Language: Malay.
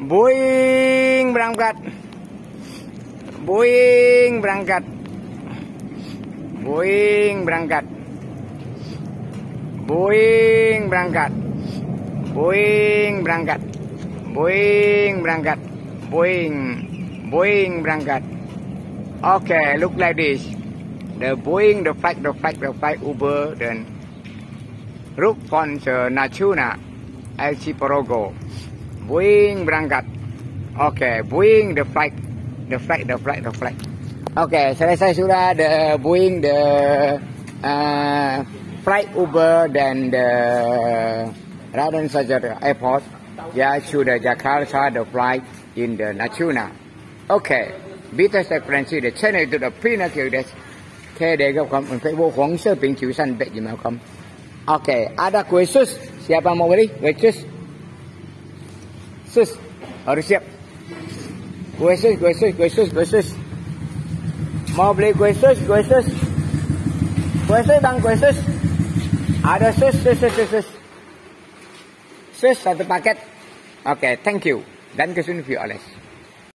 Boeing berangkat. Boeing berangkat. Boeing berangkat. Boeing berangkat. Boeing berangkat. Boeing berangkat. Boeing. Boeing berangkat. Okay, look like this. The Boeing, the flight, the flight, the flight Uber, then Rook von Natuna, Archipelago. Boeing berangkat. Okay, Boeing the flight, the flight, the flight, the flight. Okay, selesai sudah the Boeing the uh, flight Uber dan the Raden Sajjad Airport. To the Jakarta the flight in the Natuna. Okay, Beatles frequency the channel to the pinnacle that's Okay, khoáng sơ bình chịu sanh bệnh gì mà không? Okay, ada questions? Siapa mau beli? Questions? Sus, harus siap. Questions, questions, questions, questions. Mau beli questions, questions. Questions bang, questions. Ada sus, sus, sus, sus, sus. Sus, satu paket. Okay, thank you. Dan kesun view, Alex.